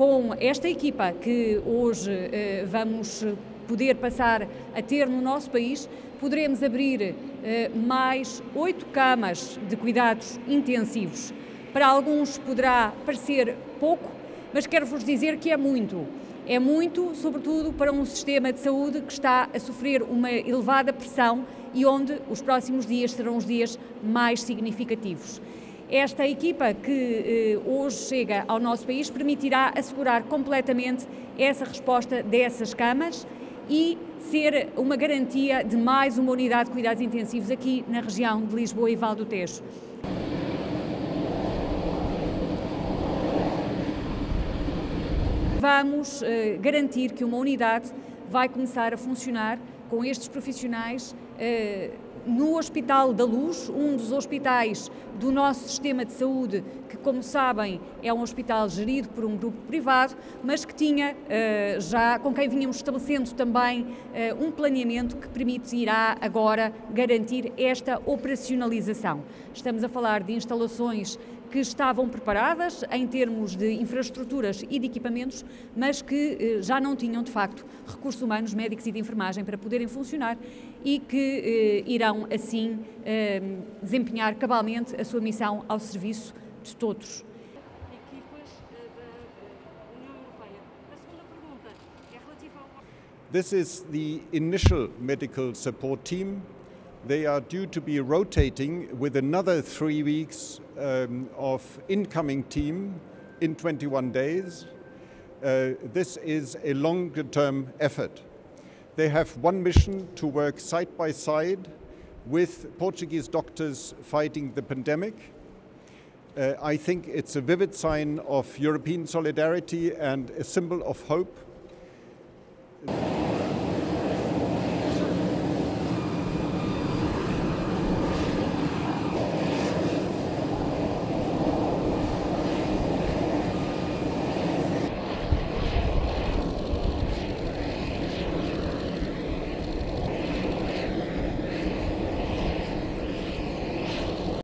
com esta equipa que hoje eh, vamos poder passar a ter no nosso país, poderemos abrir eh, mais oito camas de cuidados intensivos. Para alguns poderá parecer pouco, mas quero-vos dizer que é muito. É muito, sobretudo, para um sistema de saúde que está a sofrer uma elevada pressão e onde os próximos dias serão os dias mais significativos. Esta equipa que eh, hoje chega ao nosso país permitirá assegurar completamente essa resposta dessas camas e ser uma garantia de mais uma unidade de cuidados intensivos aqui na região de Lisboa e Val do Tejo. Vamos uh, garantir que uma unidade vai começar a funcionar com estes profissionais uh, no Hospital da Luz, um dos hospitais do nosso sistema de saúde, que, como sabem, é um hospital gerido por um grupo privado, mas que tinha uh, já, com quem vínhamos estabelecendo também uh, um planeamento que permitirá agora garantir esta operacionalização. Estamos a falar de instalações que estavam preparadas em termos de infraestruturas e de equipamentos, mas que eh, já não tinham, de facto, recursos humanos, médicos e de enfermagem para poderem funcionar e que eh, irão, assim, eh, desempenhar cabalmente a sua missão ao serviço de todos. This is the initial medical support team They are due to be rotating with another three weeks um, of incoming team in 21 days. Uh, this is a longer term effort. They have one mission to work side by side with Portuguese doctors fighting the pandemic. Uh, I think it's a vivid sign of European solidarity and a symbol of hope